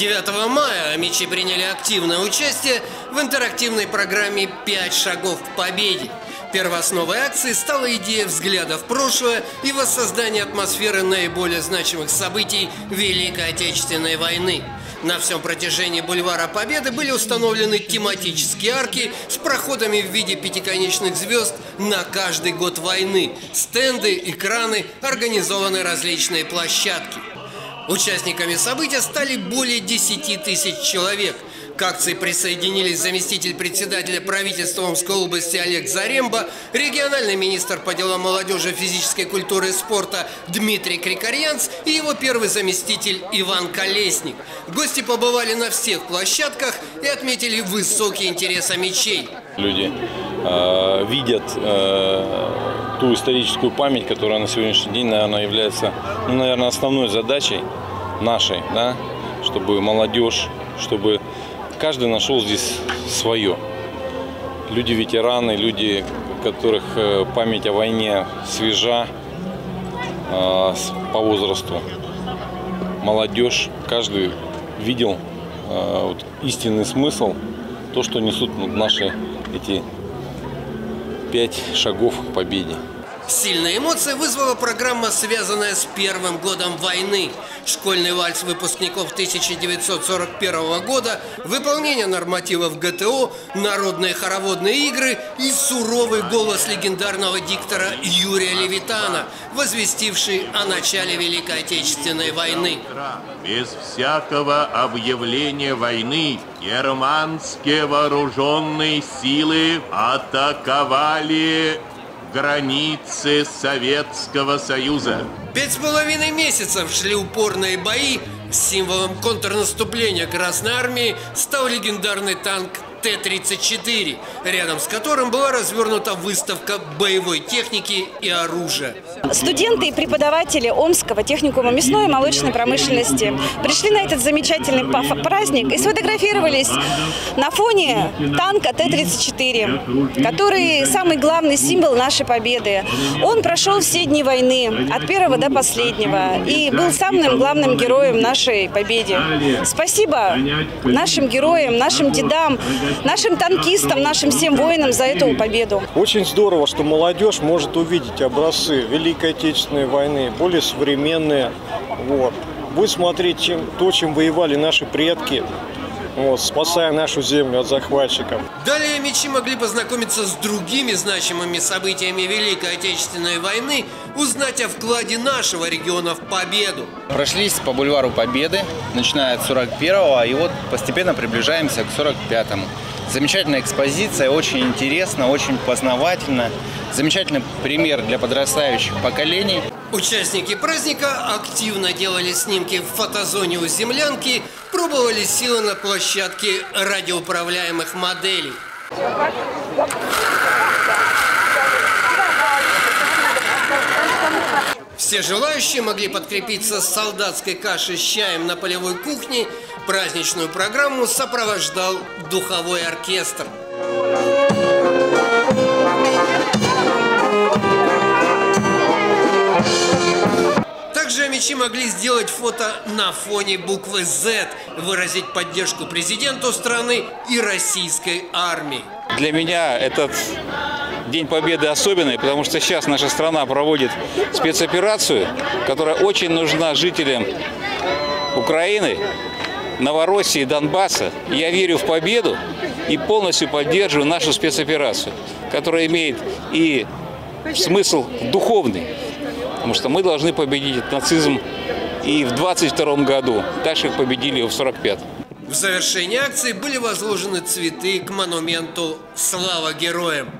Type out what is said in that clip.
9 мая мечи приняли активное участие в интерактивной программе «Пять шагов к победе». Первоосновой акции стала идея взгляда в прошлое и воссоздания атмосферы наиболее значимых событий Великой Отечественной войны. На всем протяжении бульвара Победы были установлены тематические арки с проходами в виде пятиконечных звезд на каждый год войны. Стенды, экраны, организованы различные площадки. Участниками события стали более 10 тысяч человек. К акции присоединились заместитель председателя правительства Омской области Олег Заремба, региональный министр по делам молодежи, физической культуры и спорта Дмитрий Крикарьянц и его первый заместитель Иван Колесник. Гости побывали на всех площадках и отметили высокий интерес мечей. Люди э, видят э, ту историческую память, которая на сегодняшний день, наверное, является, ну, наверное, основной задачей нашей, да, чтобы молодежь, чтобы каждый нашел здесь свое. Люди ветераны, люди, у которых э, память о войне свежа э, по возрасту. Молодежь, каждый видел э, вот, истинный смысл, то, что несут наши эти пять шагов к победе. Сильные эмоции вызвала программа, связанная с первым годом войны. Школьный вальс выпускников 1941 года, выполнение нормативов ГТО, народные хороводные игры и суровый голос легендарного диктора Юрия Левитана, возвестивший о начале Великой Отечественной войны. Без всякого объявления войны германские вооруженные силы атаковали границы Советского Союза. Пять с половиной месяцев шли упорные бои. Символом контрнаступления Красной Армии стал легендарный танк Т-34, рядом с которым была развернута выставка боевой техники и оружия. Студенты и преподаватели Омского техникума мясной и молочной промышленности пришли на этот замечательный праздник и сфотографировались на фоне танка Т-34, который самый главный символ нашей победы. Он прошел все дни войны, от первого до последнего, и был самым главным героем нашей победе. Спасибо нашим героям, нашим дедам, нашим танкистам, нашим всем воинам за эту победу. Очень здорово, что молодежь может увидеть образцы Великой Отечественной войны, более современные. Вот. Будет смотреть чем, то, чем воевали наши предки, вот, спасая нашу землю от захватчиков. Далее мечи могли познакомиться с другими значимыми событиями Великой Отечественной войны, узнать о вкладе нашего региона в победу. Прошлись по бульвару Победы, начиная от 41-го, и вот постепенно приближаемся к 45-му. Замечательная экспозиция, очень интересно, очень познавательно. Замечательный пример для подрастающих поколений. Участники праздника активно делали снимки в фотозоне у землянки, пробовали силы на площадке радиоуправляемых моделей. Все желающие могли подкрепиться солдатской кашей с чаем на полевой кухне. Праздничную программу сопровождал духовой оркестр. Могли сделать фото на фоне буквы Z, выразить поддержку президенту страны и российской армии. Для меня этот День Победы особенный, потому что сейчас наша страна проводит спецоперацию, которая очень нужна жителям Украины, Новороссии, Донбасса. Я верю в победу и полностью поддерживаю нашу спецоперацию, которая имеет и смысл духовный, потому что мы должны победить нацизм и в 22 году, же, как победили в 45 В завершении акции были возложены цветы к монументу «Слава героям».